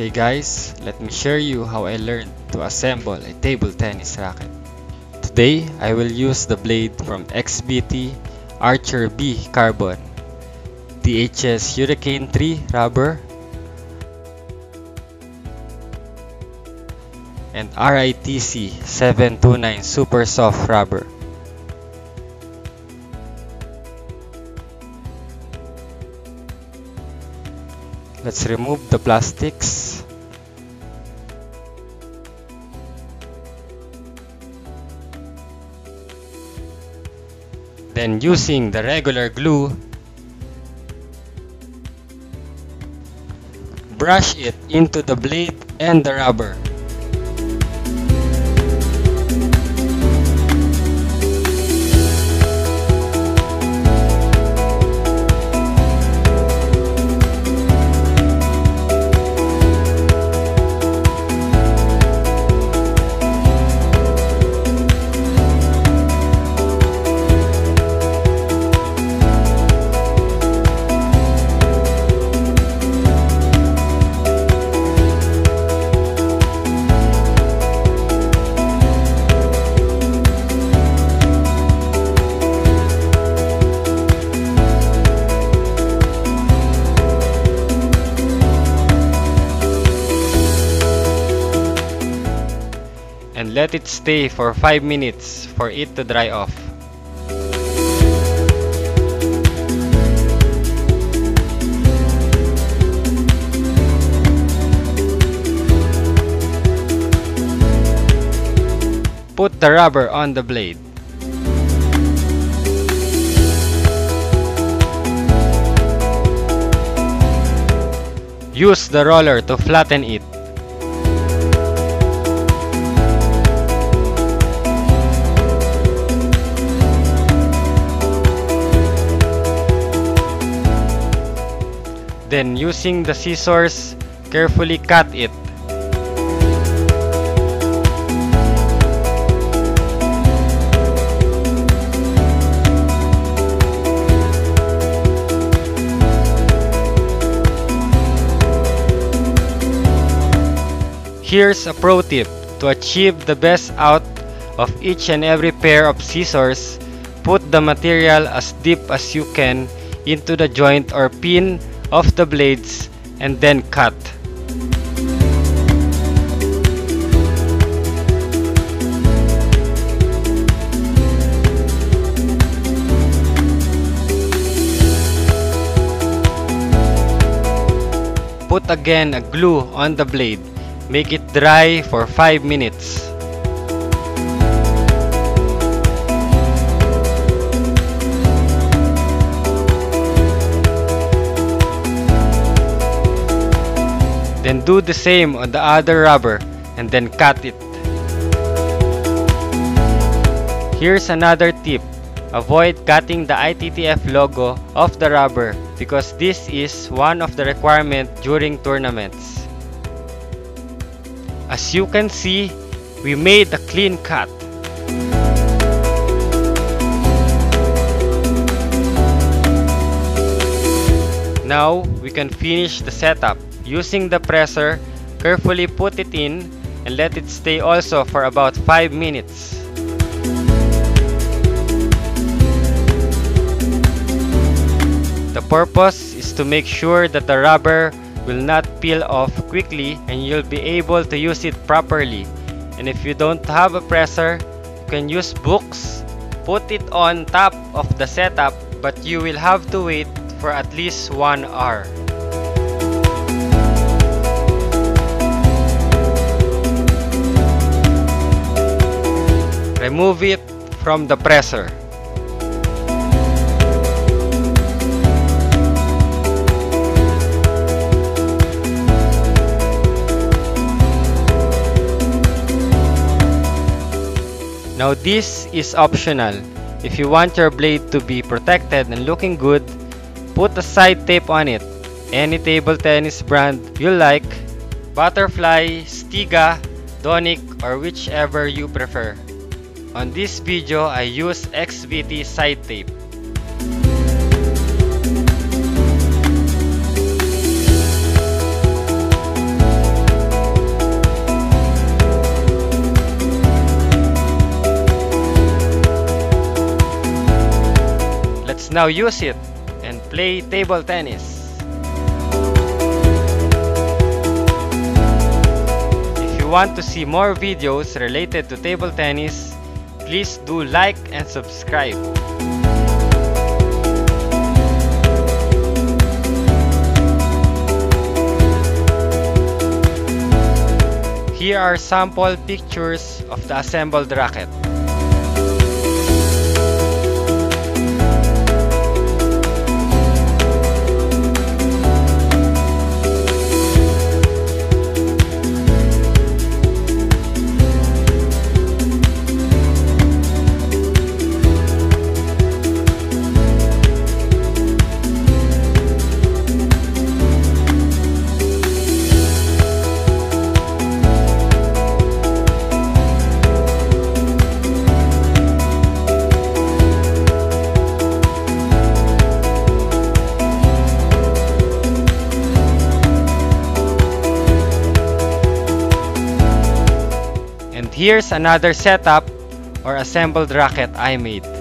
Okay guys, let me share you how I learned to assemble a table tennis racket. Today, I will use the blade from XVT Archer B Carbon, DHS Hurricane 3 rubber, and RITC 729 Super Soft rubber. Let's remove the plastics. Then using the regular glue, brush it into the blade and the rubber. And let it stay for 5 minutes for it to dry off. Put the rubber on the blade. Use the roller to flatten it. Then using the scissors, carefully cut it. Here's a pro tip. To achieve the best out of each and every pair of scissors, put the material as deep as you can into the joint or pin of the blades and then cut. Put again a glue on the blade. Make it dry for 5 minutes. Then do the same on the other rubber and then cut it. Here's another tip. Avoid cutting the ITTF logo of the rubber because this is one of the requirements during tournaments. As you can see, we made a clean cut. Now, we can finish the setup. Using the presser, carefully put it in and let it stay also for about 5 minutes. The purpose is to make sure that the rubber will not peel off quickly and you'll be able to use it properly. And if you don't have a presser, you can use books, put it on top of the setup, but you will have to wait for at least 1 hour. Remove it from the presser. Now this is optional. If you want your blade to be protected and looking good, put a side tape on it. Any table tennis brand you like, Butterfly, Stiga, Donic, or whichever you prefer. On this video, I use XVT side tape. Let's now use it and play table tennis. If you want to see more videos related to table tennis, please do like and subscribe. Here are sample pictures of the assembled racket. And here's another setup or assembled racket I made.